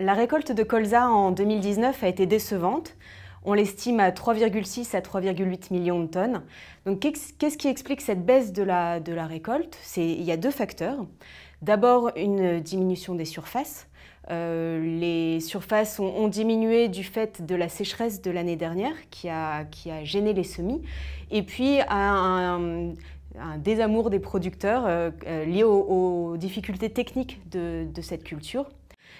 La récolte de colza en 2019 a été décevante. On l'estime à 3,6 à 3,8 millions de tonnes. Donc qu'est-ce qui explique cette baisse de la, récolte? Il y a deux facteurs. D'abord une diminution des surfaces. Euh, les surfaces ont, diminué du fait de la sécheresse de l'année dernière qui a, gêné les semis. Et puis un, un désamour des producteurs euh, euh, lié aux, difficultés techniques de, cette culture.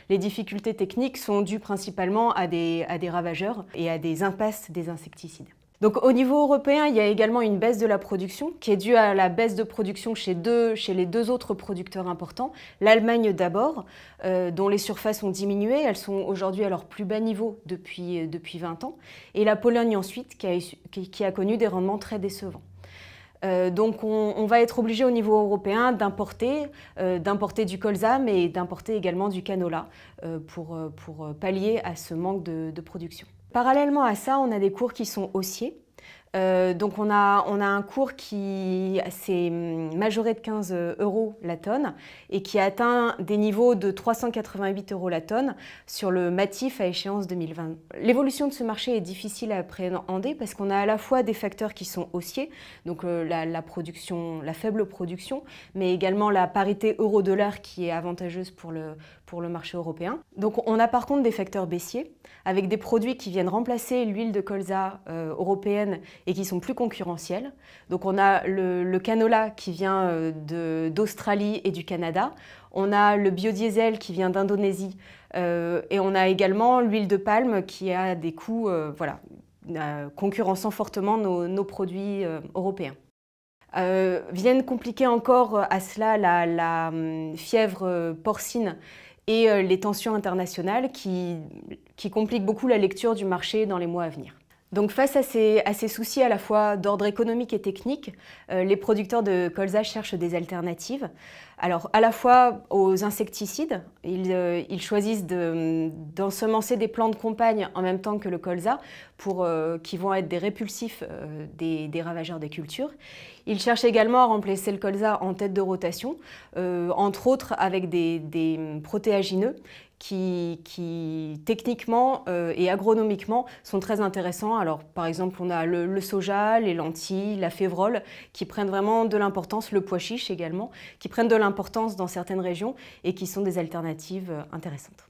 Les difficultés techniques sont dues principalement à des, ravageurs et à des impasses des insecticides. Donc au niveau européen, il y a également une baisse de la production qui est due à la baisse de production chez, deux, chez les deux autres producteurs importants. L'Allemagne d'abord, euh, dont les surfaces ont diminué, elles sont aujourd'hui à leur plus bas niveau depuis, depuis 20 ans. Et la Pologne ensuite, qui a connu des rendements très décevants. Euh, donc on, va être obligé au niveau européen d'importer, euh, d'importer du colza, mais d'importer également du canola euh, pour, pallier à ce manque de production. Parallèlement à ça, on a des cours qui sont haussiers. Euh, donc on a, a, un cours qui s'est majoré de 15 euros la tonne et qui a atteint des niveaux de 388 euros la tonne sur le matif à échéance 2020. L'évolution de ce marché est difficile à appréhender parce qu'on a à la fois des facteurs qui sont haussiers, donc euh, la faible production, mais également la parité euro-dollar qui est avantageuse pour le, pour le marché européen. Donc on a par contre des facteurs baissiers avec des produits qui viennent remplacer l'huile de colza euh, européenne et qui sont plus concurrentiels. Donc on a le, canola qui vient euh, d'Australie et du Canada, on a le biodiesel qui vient d'Indonésie euh, et on a également l'huile de palme qui a des coûts concurrençant fortement nos, produits européens. viennent compliquer encore à cela la, la hum, fièvre porcine et les tensions internationales qui, qui compliquent beaucoup la lecture du marché dans les mois à venir. Donc face à ces, soucis à la fois d'ordre économique et technique, euh, les producteurs de colza cherchent des alternatives. Alors à la fois aux insecticides, ils, euh, choisissent d'ensemencer des plants de compagne en même temps que le colza pour, euh, qui vont être des répulsifs des, ravageurs des cultures. Ils cherchent également à remplacer le colza en tête de rotation, entre autres avec des protéagineux qui, techniquement euh, et agronomiquement sont très intéressants. Alors par exemple on a le, soja, les lentilles, la févrole qui prennent vraiment de l'importance, le pois chiche également, qui prennent de l'importance dans certaines régions et qui sont des alternatives euh, intéressantes.